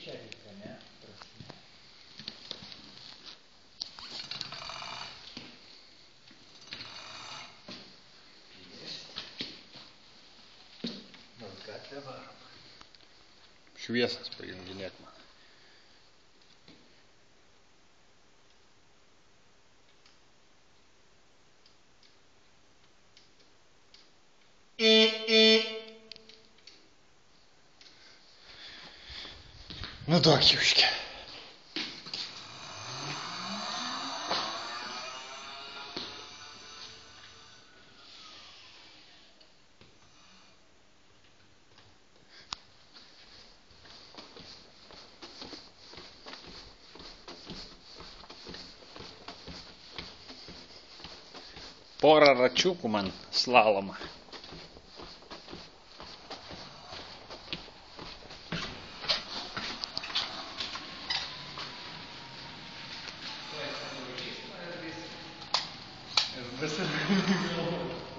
čia reikame prasme. Nors gatvė varoma. Šviesas pagrindinėt man. на Докиушке. Пора Рачукуман слалома. 不是。i s is